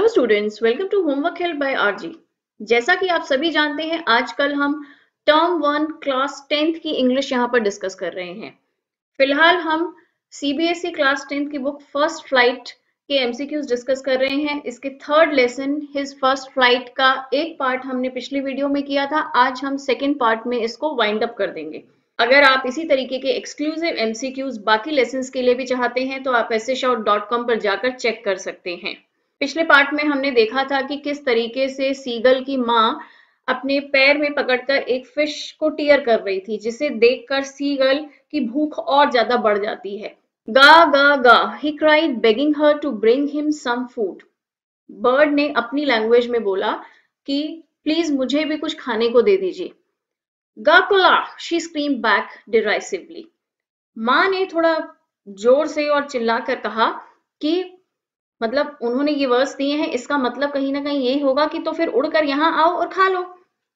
Hello students welcome to homework help by RG जैसा कि आप सभी जानते हैं, आजकल हम टर्म वन क्लास टेंथ की इंग्लिश यहाँ पर डिस्कस कर रहे हैं। फ़िलहाल हम सीबीएसई क्लास टेंथ की बुक फ़र्स्ट फ़्लाइट के एमसीक्यूज डिस्कस कर रहे हैं। इसके third lesson his first flight का एक पार्ट हमने पिछली वीडियो में किया था। आज हम सेकेंड पार्ट में इसको वाइंड अप कर देंगे। अगर आप इसी तरीके के एक्सक्लूसिव एमसीक्यूज बाकी लेसन के लिए भी चाहते हैं तो आप एस पर जाकर चेक कर सकते हैं। पिछले पार्ट में हमने देखा था कि किस तरीके से सीगल की माँ अपने पैर में पकड़कर एक फ़िश को टीयर कर रही थी, जिसे देखकर सीगल की भूख और ज़्यादा बढ़ जाती है। Ga ga ga he cried begging her to bring him some food bird ने अपनी लैंग्वेज में बोला कि प्लीज़ मुझे भी कुछ खाने को दे दीजिए। गाकुला शी स्क्रीम बैक डिराइसिवली माँ ने थोड़ा ज़ोर से और चिल्लाकर कहा कि मतलब उन्होंने ये वर्ड्स दिए हैं, इसका मतलब कहीं ना कहीं यही होगा कि तो फिर उड़कर यहाँ आओ और खा लो।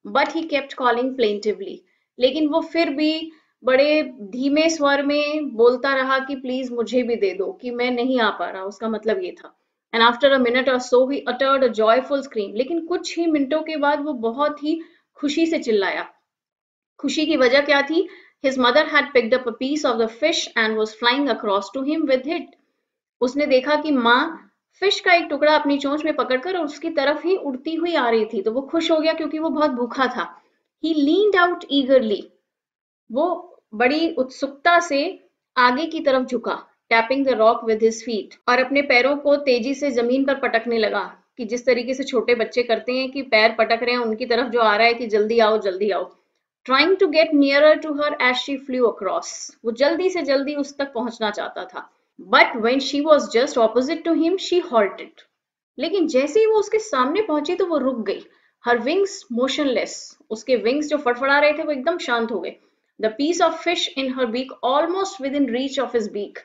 But he kept calling plaintively लेकिन वो फिर भी बड़े धीमे स्वर में बोलता रहा कि प्लीज़ मुझे भी दे दो, कि मैं नहीं आ पा रहा, उसका मतलब ये था। एंड आफ्टर अ मिनट और so he uttered a joyful scream लेकिन कुछ ही मिनटों के बाद वो बहुत ही खुशी से चिल्लाया। खुशी की वजह क्या थी? His mother had picked up a piece of the fish and was flying across to him with it उसने देखा कि माँ फ़िश का एक टुकड़ा अपनी चोंच में पकड़कर और उसकी तरफ़ ही उड़ती हुई आ रही थी। तो वो खुश हो गया क्योंकि वो बहुत भूखा था। ही लीन्ड आउट ईगरली वो बड़ी उत्सुकता से आगे की तरफ़ झुका tapping the rock with his feet और अपने पैरों को तेज़ी से ज़मीन पर पटकने लगा कि जिस तरीके से छोटे बच्चे करते हैं कि पैर पटक रहे हैं, उनकी तरफ़ जो आ रहा है कि जल्दी आओ जल्दी आओ। Trying to get nearer to her as she flew across वो जल्दी से जल्दी उस तक पहुँचना चाहता था। But when she was just opposite to him she halted लेकिन जैसे ही वो उसके सामने पहुँची तो वो रुक गई। हर विंग्स मोशनलेस उसके विंग्स जो फड़फड़ा रहे थे, वो एकदम शांत हो गए। The piece of fish in her beak almost within reach of his beak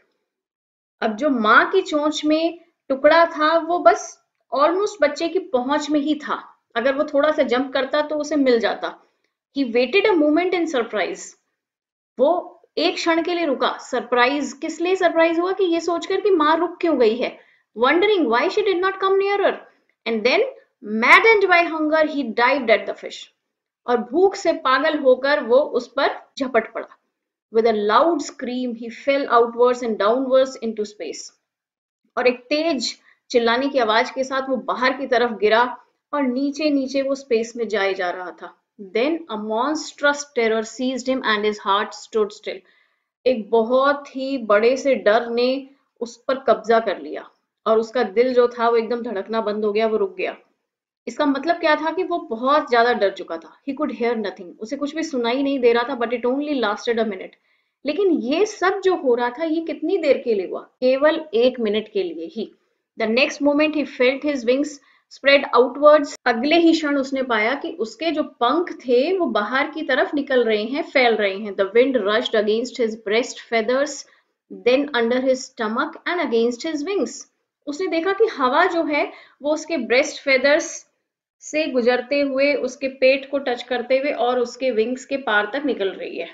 अब जो माँ की चोंच में टुकड़ा था, वो बस ऑलमोस्ट बच्चे की पहुँच में ही था। अगर वो थोड़ा सा जंप करता तो उसे मिल जाता। He waited a moment in surprise वो एक क्षण के लिए रुका। सरप्राइज़ किस लिए सरप्राइज़ हुआ कि ये सोचकर कि माँ रुक क्यों गई है? Wondering why she did not come near and then maddened by hunger he dive at the fish और भूख से पागल होकर वो उस पर झपट पड़ा। With a loud scream he fell outwards and downwards into space और एक तेज चिल्लाने की आवाज़ के साथ वो बाहर की तरफ़ गिरा और नीचे नीचे वो स्पेस में जाए जा रहा था। Then a monstrous terror seized him and his heart stood still. एक बहुत ही बड़े से डर ने उस पर कब्जा कर लिया और उसका दिल जो था वो एकदम धड़कना बंद हो गया, वो रुक गया। इसका मतलब क्या था कि वो बहुत ज़्यादा डर चुका था। ही कुड हेयर नथिंग उसे कुछ भी सुनाई नहीं दे रहा था but it only lasted a minute लेकिन ये सब जो हो रहा था, ये कितनी देर के लिए हुआ? केवल एक मिनट के लिए ही। The next moment he felt his wings spread outwards अगले ही क्षण उसने पाया कि उसके जो पंख थे, वो बाहर की तरफ़ निकल रहे हैं, फैल रहे हैं। The wind rushed against his breast feathers then under his stomach and against his wings उसने देखा कि हवा जो है, वो उसके ब्रेस्ट फेदर्स से गुजरते हुए, उसके पेट को टच करते हुए और उसके विंग्स के पार तक निकल रही है।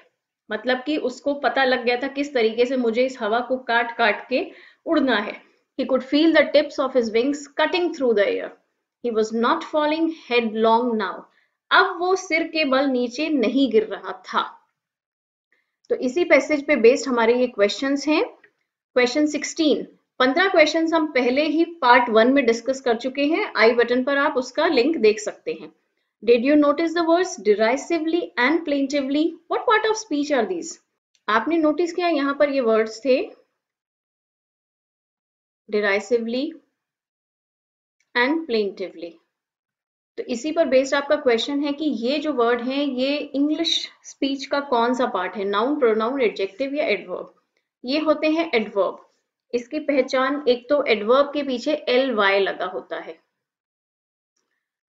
मतलब कि उसको पता लग गया था किस तरीके से मुझे इस हवा को काट काट के उड़ना है। He could feel the tips of his wings cutting through the air. He was not falling headlong now अब वो सिर के बल नीचे नहीं गिर रहा था। तो इसी पैसेज पे बेस्ड हमारे ये क्वेश्चंस हैं। क्वेश्चन 16 पंद्रह क्वेश्चंस हम पहले ही पार्ट वन में डिस्कस कर चुके हैं। आई बटन पर आप उसका लिंक देख सकते हैं। Did you notice the words derisively and plaintively what part of speech are these आपने नोटिस किया यहाँ पर ये वर्ड्स थे। डिराइसिवली एंड प्लेंटिवली तो इसी पर बेस्ड आपका क्वेश्चन है कि ये जो वर्ड है, ये इंग्लिश स्पीच का कौन सा पार्ट है? नाउन प्रोनाउन एडजेक्टिव या एडवर्ब ये होते हैं एडवर्ब इसकी पहचान एक तो एडवर्ब के पीछे एल वाई लगा होता है।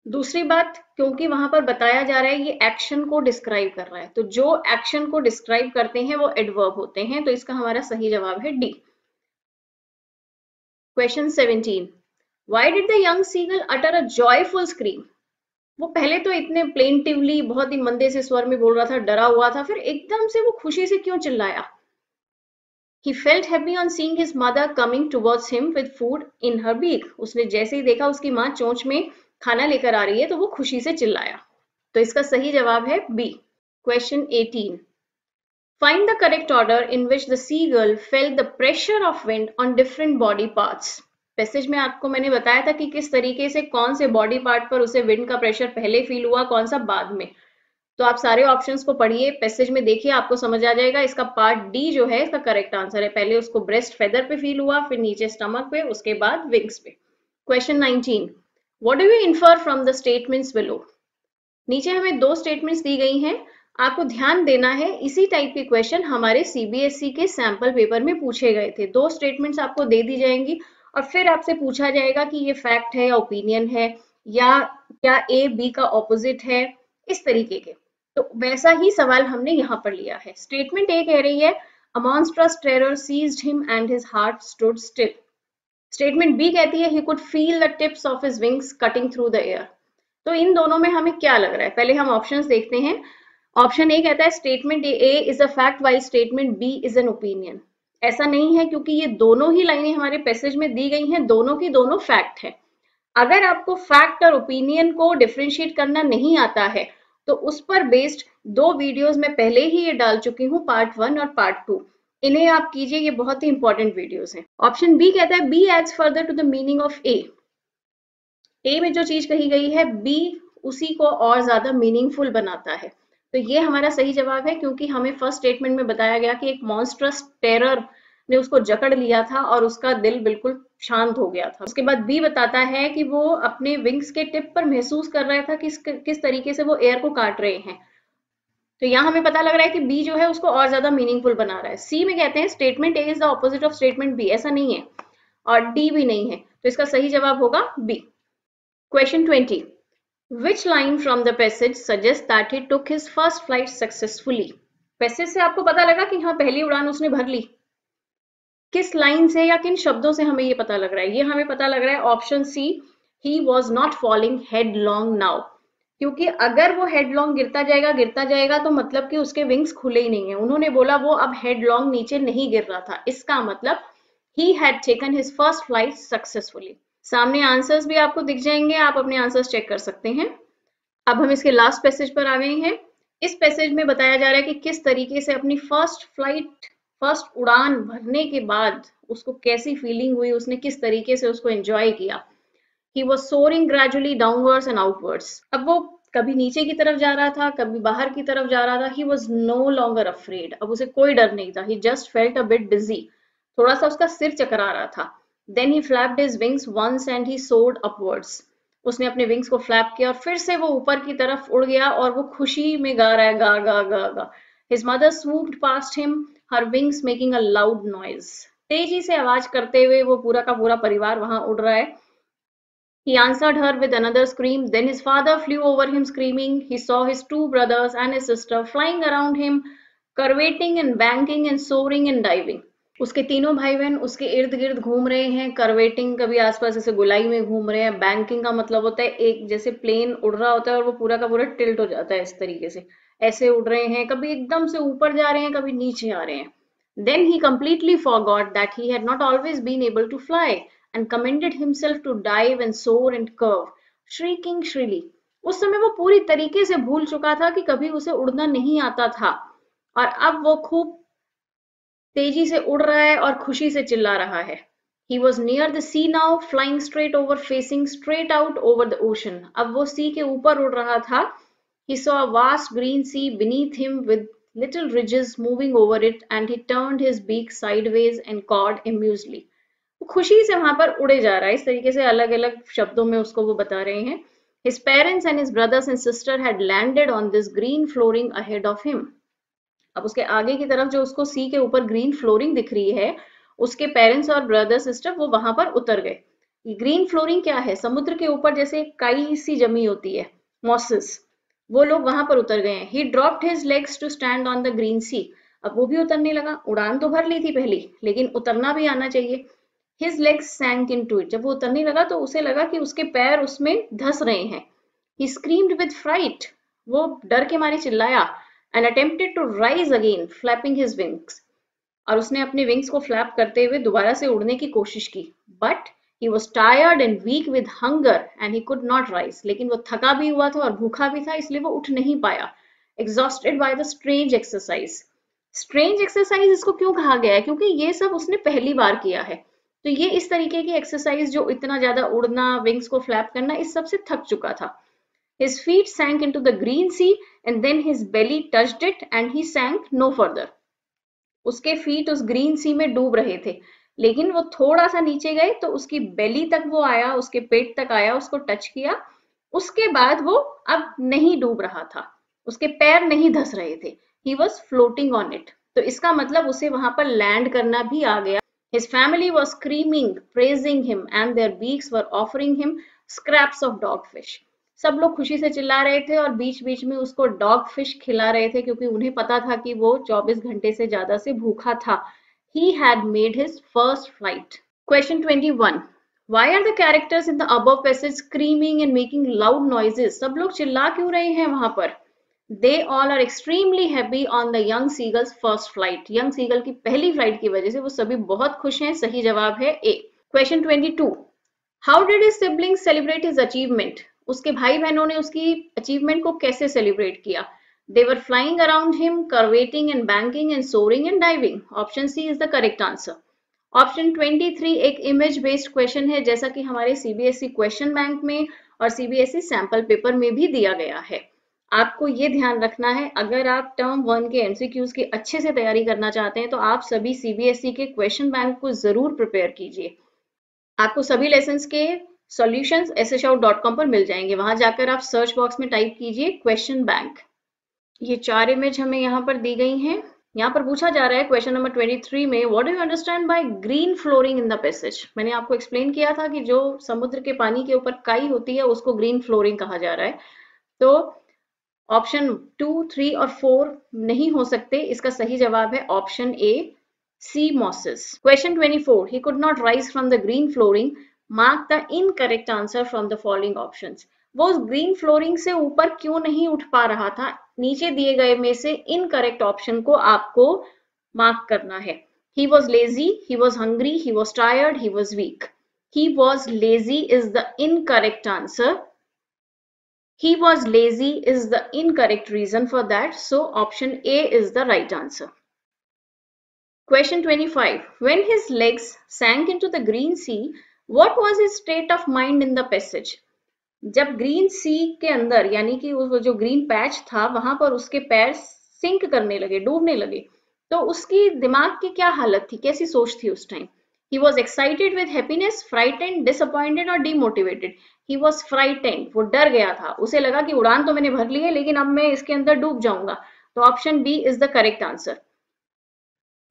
दूसरी बात, क्योंकि वहाँ पर बताया जा रहा है, ये एक्शन को डिस्क्राइब कर रहा है। तो जो एक्शन को डिस्क्राइब करते हैं, वो एडवर्ब होते हैं। तो इसका हमारा सही जवाब है D question 17 why did the young seagull utter a joyful scream वो पहले तो इतने प्लेंटिवली बहुत ही मंदे से स्वर में बोल रहा था डरा हुआ था फिर एकदम से वो खुशी से क्यों चिल्लाया He felt happy on seeing his mother coming towards him with food in her beak. उसने जैसे ही देखा उसकी माँ चोंच में खाना लेकर आ रही है तो वो खुशी से चिल्लाया तो इसका सही जवाब है B question 18 Find the correct order in which the seagull felt the pressure of wind on different body parts. Passage में आपको मैंने बताया था कि किस तरीके से कौन से बॉडी पार्ट पर उसे विंड का प्रेशर पहले फील हुआ, कौन सा बाद में। तो आप सारे ऑप्शंस को पढ़िए पैसेज में देखिए, आपको समझ आ जाएगा। इसका पार्ट डी जो है, इसका करेक्ट आंसर है। पहले उसको ब्रेस्ट फेदर पे फील हुआ, फिर नीचे स्टमक पे, उसके बाद विंग्स पे। Question 19 what do you infer from the statements below नीचे हमें दो स्टेटमेंट्स दी गई हैं। आपको ध्यान देना है, इसी टाइप के क्वेश्चन हमारे सीबीएसई e के सैंपल पेपर में पूछे गए थे। दो स्टेटमेंट्स आपको दे दी जाएँगी। और फिर आपसे पूछा जाएगा कि ये फैक्ट है या ओपिनियन है या क्या ए बी का ऑपोजिट है, इस तरीके के। तो वैसा ही सवाल हमने यहाँ पर लिया है। स्टेटमेंट ए कह रही है monstrous terror seized him and his heart stood still. Statement B कहती है, he could feel the tips of his wings cutting through the air. तो इन दोनों में हमें क्या लग रहा है? पहले हम ऑप्शंस देखते हैं। ऑप्शन ए कहता है statement A is a fact whereas statement B is an opinion ऐसा नहीं है क्योंकि ये दोनों ही लाइनें हमारे पैसेज में दी गई हैं, दोनों की दोनों फैक्ट है। अगर आपको फैक्ट और ओपिनियन को डिफ्रेंशिएट करना नहीं आता है तो उस पर बेस्ड दो वीडियोस में पहले ही ये डाल चुकी हूँ पार्ट वन और पार्ट टू इन्हें आप कीजिए, ये बहुत ही इंपॉर्टेंट वीडियोस हैं। ऑप्शन बी कहता है B adds further to the meaning of A A में जो चीज़ कही गई है बी उसी को और ज़्यादा मीनिंगफुल बनाता है। तो ये हमारा सही जवाब है, क्योंकि हमें फ़र्स्ट स्टेटमेंट में बताया गया कि एक मॉन्स्ट्रस टेरर ने उसको जकड़ लिया था और उसका दिल बिल्कुल शांत हो गया था। उसके बाद बी बताता है कि वो अपने विंग्स के टिप पर महसूस कर रहा था कि किस तरीके से वो एयर को काट रहे हैं। तो यहाँ हमें पता लग रहा है कि बी जो है उसको और ज़्यादा मीनिंगफुल बना रहा है। सी में कहते हैं statement A is the opposite of statement B ऐसा नहीं है। और डी भी नहीं है तो इसका सही जवाब होगा B question twenty which line from the passage suggest that he took his first flight successfully passage से आपको पता लगा कि हाँ पहली उड़ान उसने भर ली। किस लाइन से या किन शब्दों से हमें ये पता लग रहा है? ये हमें पता लग रहा है option C he was not falling headlong now क्योंकि अगर वो हेड लॉन्ग गिरता जाएगा गिरता जाएगा तो मतलब कि उसके विंग्स खुले ही नहीं है। उन्होंने बोला, वो अब हेड लॉन्ग नीचे नहीं गिर रहा था। इसका मतलब he had taken his first flight successfully सामने आंसर्स भी आपको दिख जाएँगे, आप अपने आंसर्स चेक कर सकते हैं। अब हम इसके लास्ट पैसेज पर आ गए हैं। इस पैसेज में बताया जा रहा है कि किस तरीके से अपनी फ़र्स्ट फ़्लाइट फ़र्स्ट उड़ान भरने के बाद उसको कैसी फीलिंग हुई, उसने किस तरीके से उसको एंजॉय किया। He was soaring gradually downwards and outwards अब वो कभी नीचे की तरफ़ जा रहा था, कभी बाहर की तरफ़ जा रहा था। He was no longer afraid अब उसे कोई डर नहीं था। He just felt a bit dizzy थोड़ा सा उसका सिर चकरा रहा था। Then he flapped his wings once and he soared upwards उसने अपने विंग्स को फ्लैप किया और फिर से वो ऊपर की तरफ़ उड़ गया और वो खुशी में गा रहा है ga ga ga ga his mother swooped past him her wings making a loud noise तेज़ी से आवाज़ करते हुए वो पूरा का पूरा परिवार वहाँ उड़ रहा है He answered her with another scream. Then his father flew over him screaming. He saw his two brothers and his sister flying around him, curvating and banking and soaring and diving. उसके तीनों भाई बहन उसके इर्द गिर्द घूम रहे हैं करवेटिंग कभी आसपास ऐसे गुलाई में घूम रहे हैं बैंकिंग का मतलब होता है एक जैसे प्लेन उड़ रहा होता है और वो पूरा का पूरा टिल्ट हो जाता है इस तरीके से। ऐसे उड़ रहे हैं, कभी एकदम से ऊपर जा रहे हैं, कभी नीचे आ रहे हैं। Then he completely forgot that he had not always been able to fly and commanded himself to dive and soar and curve shrieking shrilly उस समय वो पूरी तरीके से भूल चुका था कि कभी उसे उड़ना नहीं आता था। और अब वो खूब तेज़ी से उड़ रहा है और खुशी से चिल्ला रहा है He was near the sea now, flying straight over, facing straight out over the ocean. अब वो सी के ऊपर उड़ रहा था saw a vast green sea beneath him with little ridges moving over it and he turned his beak sideways and cawed amusedly. वो खुशी से वहाँ पर उड़े जा रहा है इस तरीके से अलग अलग शब्दों में उसको वो बता रहे हैं His parents and his brothers and sister had landed on this green flooring ahead of him. अब उसके आगे की तरफ़ जो उसको सी के ऊपर ग्रीन फ्लोरिंग दिख रही है, उसके पेरेंट्स और ब्रदर सिस्टर वो वहाँ पर उतर गए। ग्रीन फ्लोरिंग क्या है? समुद्र के ऊपर जैसे काई सी जमी होती है मॉसिस वो लोग वहाँ पर उतर गए he. Dropped his legs to stand on the green sea अब वो भी उतरने लगा। उड़ान तो भर ली थी पहली, लेकिन उतरना भी आना चाहिए। His legs sank into it जब वो उतरने लगा तो उसे लगा कि उसके पैर उसमें धस रहे हैं। ही स्क्रीम्ड विद फ्राइट वो डर के मारे चिल्लाया। And attempted to rise again flapping his wings और उसने अपने विंग्स को फ्लैप करते हुए दोबारा से उड़ने की कोशिश की। But he was tired and weak with hunger and he could not rise लेकिन वो थका भी हुआ था और भूखा भी था, इसलिए वो उठ नहीं पाया। Exhausted by the strange exercise strange exercise इसको क्यों कहा गया है? क्योंकि ये सब उसने पहली बार किया है। तो ये इस तरीके की एक्सरसाइज जो इतना ज़्यादा उड़ना विंग्स को फ्लैप करना, इस सबसे थक चुका था। His feet sank into the green sea and then his belly touched it and he sank no further. उसके फीट उस ग्रीन सी में डूब रहे थे लेकिन वो थोड़ा सा नीचे गए तो उसकी बेली तक वो आया उसके पेट तक आया उसको टच किया उसके बाद वो अब नहीं डूब रहा था उसके पैर नहीं धस रहे थे he was floating on it तो इसका मतलब उसे वहाँ पर लैंड करना भी आ गया His family was screaming, praising him, and their beaks were offering him scraps of dogfish. सब लोग खुशी से चिल्ला रहे थे और बीच बीच में उसको डॉग फ़िश खिला रहे थे क्योंकि उन्हें पता था कि वो 24 घंटे से ज़्यादा से भूखा था। He had made his first flight question twenty one why are the characters in the अब passage screaming and making loud noises सब लोग चिल्ला क्यों रहे हैं वहाँ पर? They all are extremely happy on the young seagull's first flight young seagull की पहली फ़्लाइट की वजह से वो सभी बहुत खुश हैं। सही जवाब है A question twenty two how did his sibling celebrate his achievement उसके भाई बहनों ने उसकी अचीवमेंट को कैसे सेलिब्रेट किया? They were flying around him curvetting and banking and soaring and diving option C is the correct answer option 23 एक image based question है, जैसा कि हमारे सीबीएसई क्वेश्चन बैंक में और सीबीएसई सैंपल पेपर में भी दिया गया है। आपको ये ध्यान रखना है, अगर आप टर्म वन के एमसीक्यूज की अच्छे से तैयारी करना चाहते हैं तो आप सभी सीबीएसई के क्वेश्चन बैंक को ज़रूर प्रिपेयर कीजिए। आपको सभी लेसन के सॉल्यूशंस कॉम पर मिल जाएँगे। वहाँ जाकर आप सर्च बॉक्स में टाइप कीजिए क्वेश्चन बैंक ये चार इमेज हमें यहाँ पर दी गई हैं। यहाँ पर पूछा जा रहा है क्वेश्चन नंबर 23 में what do you understand by green flooring in the passage मैंने आपको एक्सप्लेन किया था कि जो समुद्र के पानी के ऊपर काई होती है, उसको ग्रीन फ्लोरिंग कहा जा रहा है। तो ऑप्शन टू थ्री और फोर नहीं हो सकते। इसका सही जवाब है option A sea mosses question 24 he could not rise from the green flooring mark the incorrect answer from the following options वो ग्रीन फ्लोरिंग से ऊपर क्यों नहीं उठ पा रहा था नीचे दिए गए में से इनकरेक्ट ऑप्शन को आपको मार्क करना है he was lazy he was hungry he was tired he was weak he was lazy is the incorrect answer he was lazy is the incorrect reason for that so option a is the right answer question 25 when his legs sank into the green sea what was his state of mind in the passage जब green sea के अंदर, यानी कि वो जो green patch था, वहाँ पर उसके पैर सिंक करने लगे, डूबने लगे तो उसकी दिमाग की क्या हालत थी? कैसी सोच थी उस time he was excited with happiness frightened disappointed और डिमोटिवेटेड ही वॉज़ फ्राइटेंड वो डर गया था। उसे लगा कि उड़ान तो मैंने भर ली है, लेकिन अब मैं इसके अंदर डूब जाऊँगा। तो option B is the correct answer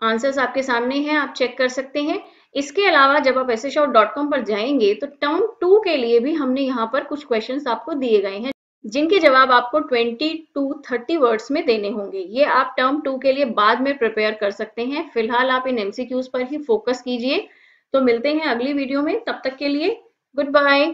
answers आपके सामने हैं, आप चेक कर सकते हैं। इसके अलावा जब आप एस पर जाएँगे तो टर्म टू के लिए भी हमने यहाँ पर कुछ क्वेश्चन आपको दिए गए हैं, जिनके जवाब आपको 20 टू 30 वर्ड्स में देने होंगे। ये आप टर्म टू के लिए बाद में प्रिपेयर कर सकते हैं। फ़िलहाल आप इन एमसीक्यूज पर ही फोकस कीजिए। तो मिलते हैं अगली वीडियो में। तब तक के लिए गुड बाय